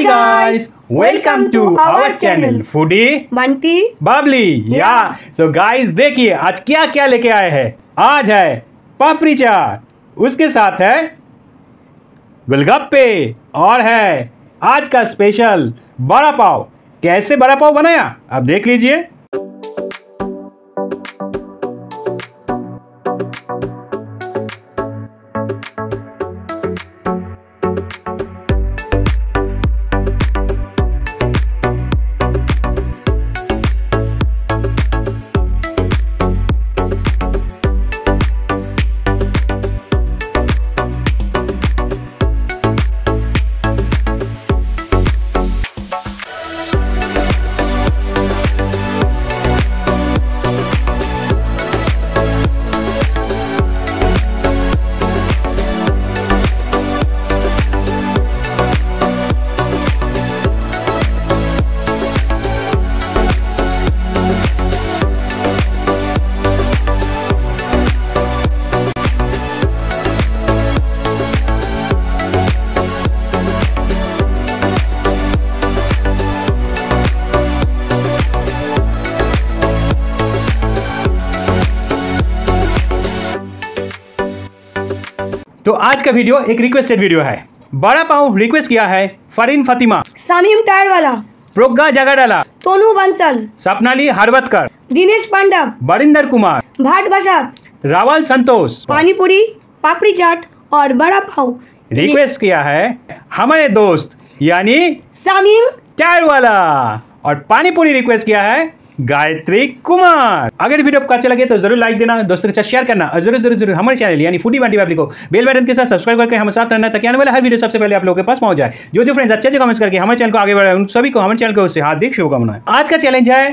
Hi guys, welcome to our channel. Foodie? Bunty Babli या so guys देखिए आज क्या क्या लेके आए हैं? आज है पापड़ी चाट। उसके साथ है गुलगप्पे। और है आज का स्पेशल बड़ा पाव। कैसे बड़ा पाव बनाया? आप देख लीजिए। तो आज का वीडियो एक रिक्वेस्टेड वीडियो है। बड़ा पाव रिक्वेस्ट किया है फरीन फतिमा। सामीम टायर वाला प्रोग्गा जगाडाला तोनू बंसल। सपनाली हरवतकर। दिनेश पांडव बरिंदर कुमार। भाट बसात रावल संतोष। पानीपुरी पापड़ी चाट और बड़ा पाव। रिक्वेस्ट किया है हमारे दोस्त यानी सामीम। टायर वाला और पानीपुरी रिक्वेस्ट किया है गायत्री कुमार। अगर वीडियो आपको अच्छा लगे तो ज़रूर लाइक देना, दोस्तों के साथ शेयर करना और ज़रूर ज़रूर ज़रूर हमारे चैनल यानी फूडी बांटी बाबली को बेल बटन के साथ सब्सक्राइब करके हमारे साथ रहना ताकि आने वाला हर वीडियो सबसे पहले आप लोगों के पास पहुँच जाए। जो जो फ्रेंड्स अच्छे अच्छे कमेंट्स करके हमारे चैनल को आगे बढ़ाए उन सभी को, हमारे चैनल को उससे हार्दिक शुभकामनाएँ। आज का चैलेंज है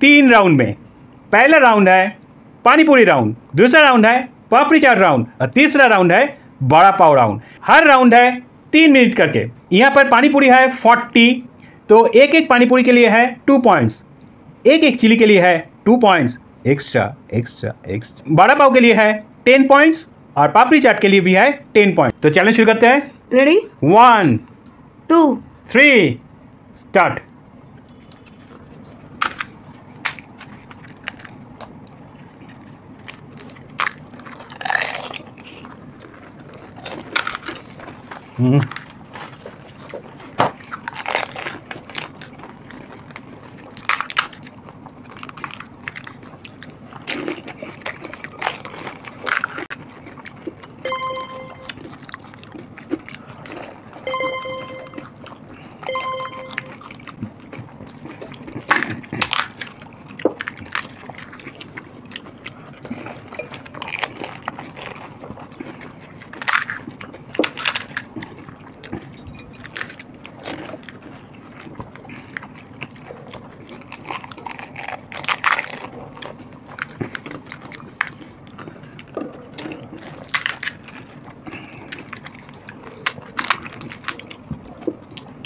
तीन राउंड में। पहला राउंड है पानीपुरी राउंड दूसरा राउंड है पापड़ी चाट राउंड और तीसरा राउंड है बड़ा पाव राउंड हर राउंड है तीन मिनट करके। यहाँ पर पानीपुरी है फोर्टी तो एक एक पानी पूरी के लिए है टू पॉइंट्स एक एक चिली के लिए है two points extra extra extra bada pav के लिए है टेन पॉइंट्स और पापड़ी चाट के लिए भी है टेन पॉइंट तो चैलेंज शुरू करते हैं. Ready one two three start hmm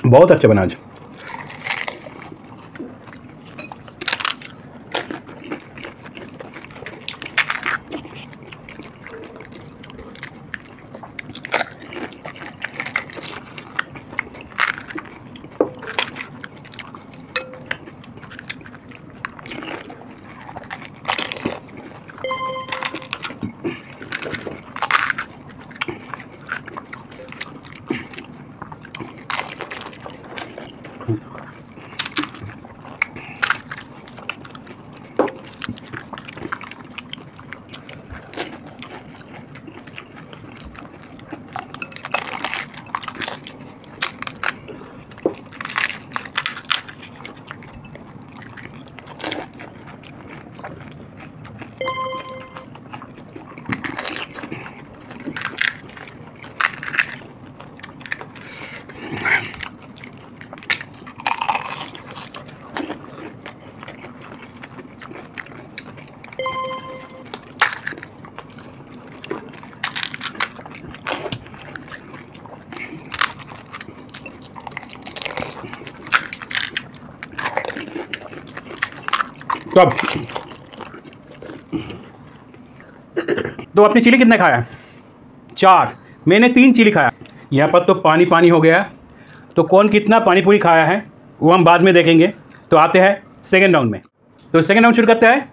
बहुत अच्छा बना आज। तो अब तो आपने चिली कितने खाया? चार। मैंने तीन चिली खाया। यहाँ पर तो पानी पानी हो गया। तो कौन कितना पानी पूरी खाया है वो हम बाद में देखेंगे। तो आते हैं सेकेंड राउंड में। तो सेकेंड राउंड शुरू करते हैं।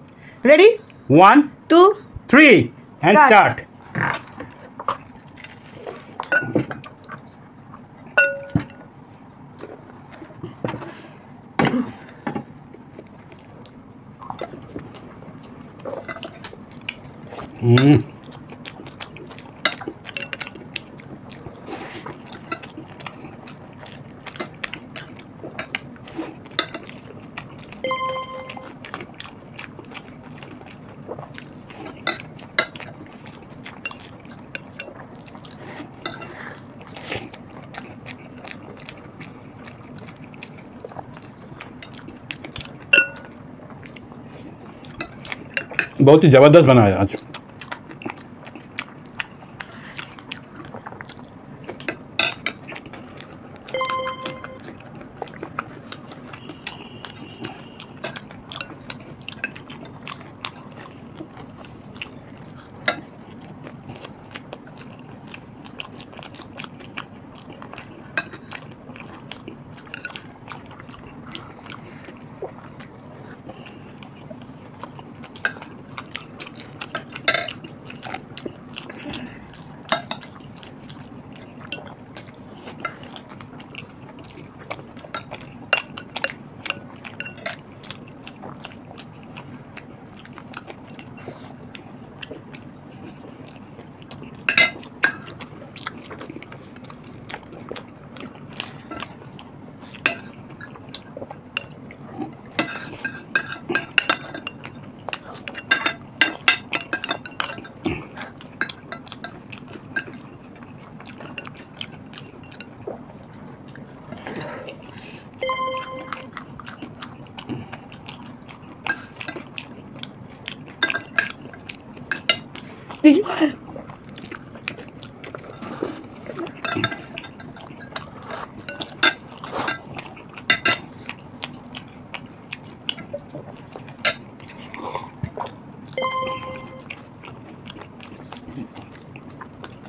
Ready one two three and. Start बहुत ही ज़बरदस्त बनाया आज। है।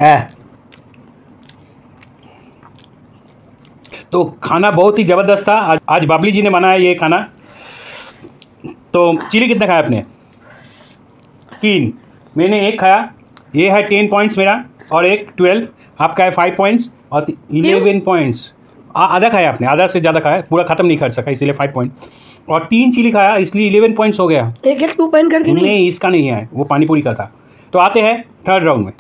है। तो खाना बहुत ही ज़बरदस्त था। आज आज बाबली जी ने बनाया ये खाना। तो चिली कितना खाया आपने? तीन। मैंने एक खाया ये है टेन पॉइंट्स मेरा और एक ट्वेल्व आपका है फाइव पॉइंट्स और इलेवन पॉइंट्स आधा खाया आपने आधा से ज़्यादा खाया पूरा ख़त्म नहीं कर सका इसलिए फाइव पॉइंट और तीन चिली खाया इसलिए इलेवन पॉइंट्स हो गया। एक एक टू पॉइंट करके नहीं इसका नहीं है वो पानीपुरी का था। तो आते हैं थर्ड राउंड में।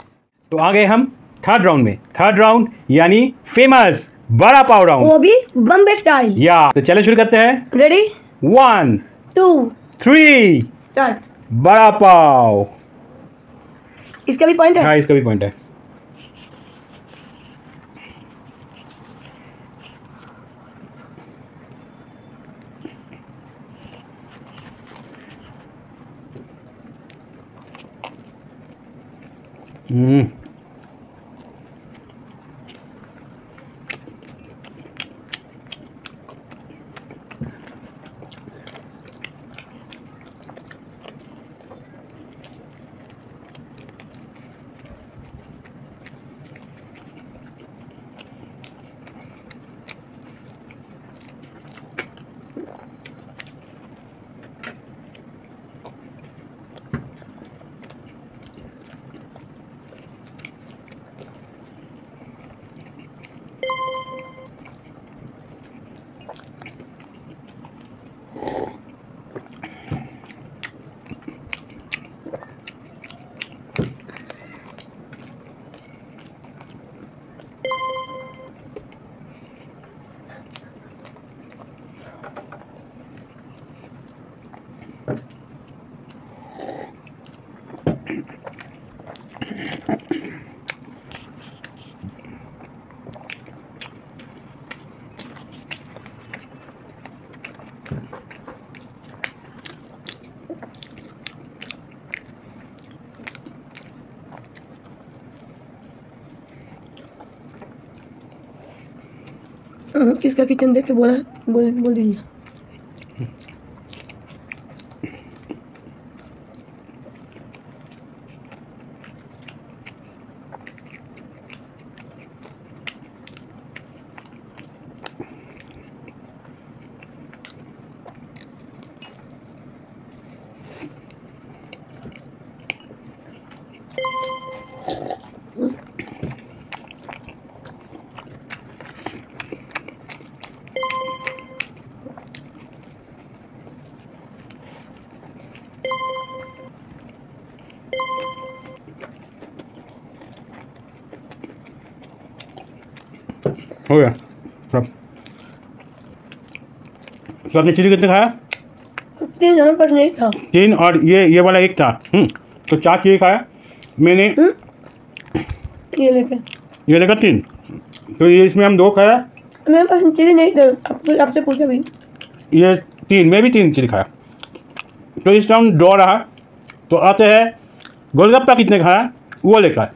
तो आ गए हम थर्ड राउंड में। थर्ड राउंड यानी फ़ेमस बड़ा पाव राउंड वो भी बम्बे स्टाइल या तो चलो शुरू करते हैं। Ready one two three start bada pav. इसका भी पॉइंट है? हाँ इसका भी पॉइंट है। हम्म। किसका किचन देख के बोला बोल बोल दीजिए। हो गया। सब तो आपने चिली कितने खाया? तीन जन पर नहीं था। तीन और ये ये वाला एक था। हम्म, तो चार चिली खाया। मैंने हम्म? ये लेके। ये लगा तीन। तो ये इसमें हम दो खाया। मेरे पास चिली नहीं था आपसे आपसे पूछा भी। ये तीन मैं भी तीन चिली खाया। तो इस टाइम दो रहा। तो आते हैं। गोलगप्पा कितने खाया? वो लेकर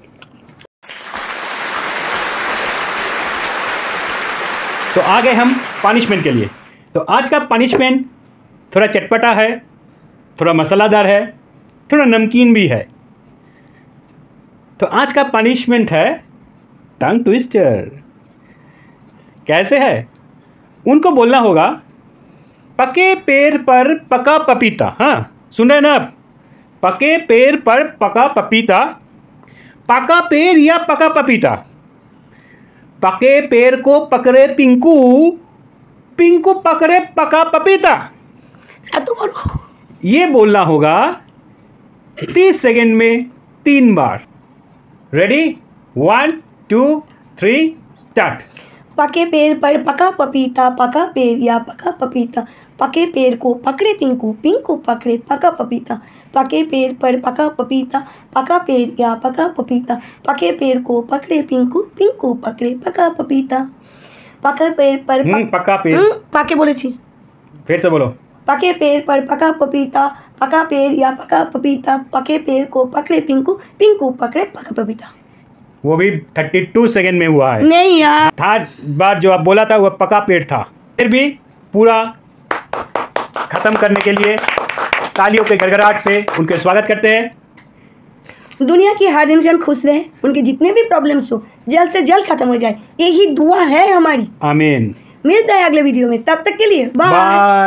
तो आ गए हम पनिशमेंट के लिए। तो आज का पनिशमेंट थोड़ा चटपटा है, थोड़ा मसालादार है, थोड़ा नमकीन भी है। तो आज का पनिशमेंट है टंग ट्विस्टर कैसे है? उनको बोलना होगा, पके पेड़ पर पका पपीता। हाँ सुन रहे ना आप? पके पेड़ पर पका पपीता, पका पेड़ या पका पपीता। पके पेड़ को पकड़े पिंकू पिंकू पकड़े पका पपीता। बोलो ये बोलना होगा तीस सेकेंड में तीन बार। Ready one two three start पके पेड़ पर पका पपीता पका पेड़ या पका पपीता। पके पेड़ को पकड़े पिंकू पिंकू पकड़े पका पपीता। पके पेड़ पर पका पपीता पका पेड़ या पका पपीता। पके पेड़ को पकड़े पिंकू पिंकू पकड़े पका पपीता। पके पेड़ पर हम्म, पक- पेड़। हम्म, पाके बोले छी। फिर से बोलो। पके पेड़ पर पका पपीता पका पेड़ या पका पपीता। पके पेड़ को पकड़े पिंकू पिंकू पकड़े पका पपीता। वो भी थर्टी टू सेकेंड में हुआ है। नहीं यार। थर्ड बार जो आप बोला था वह पका पेड़ था। फिर भी पूरा खत्म करने के लिए तालियों के गड़गड़ाहट से उनके स्वागत करते हैं। दुनिया की हर इंसान खुश रहे उनके जितने भी प्रॉब्लम्स हो जल्द से जल्द खत्म हो जाए। यही दुआ है हमारी। आमीन। मिलता है अगले वीडियो में। तब तक के लिए बाय